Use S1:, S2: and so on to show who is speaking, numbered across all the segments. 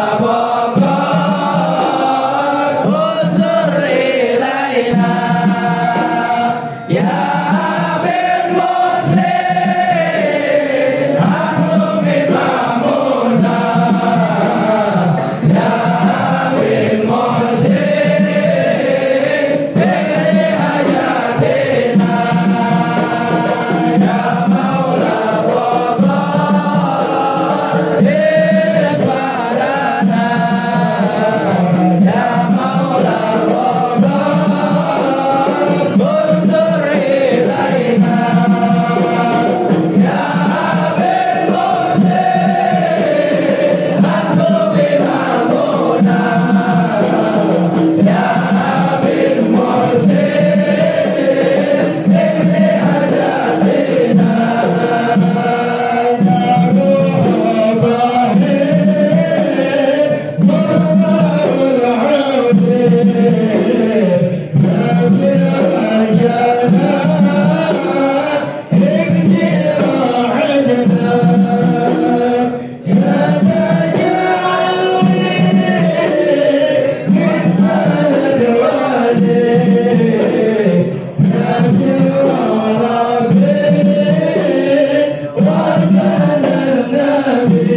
S1: Abba.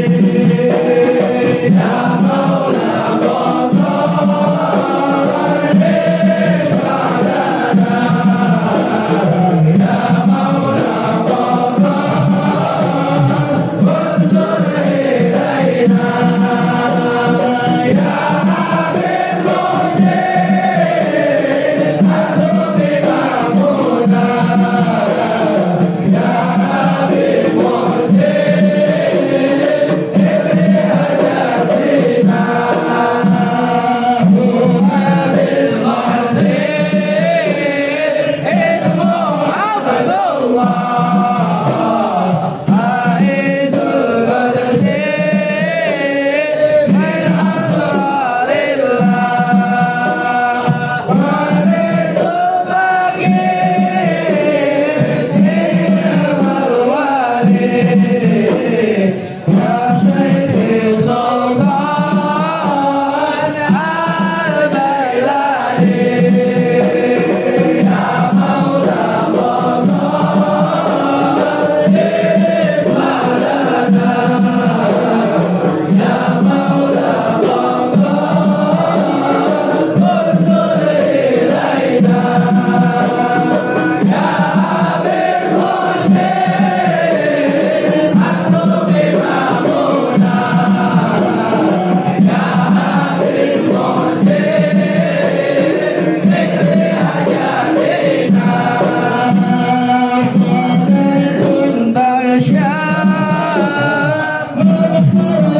S1: Yeah. Allah Yeah.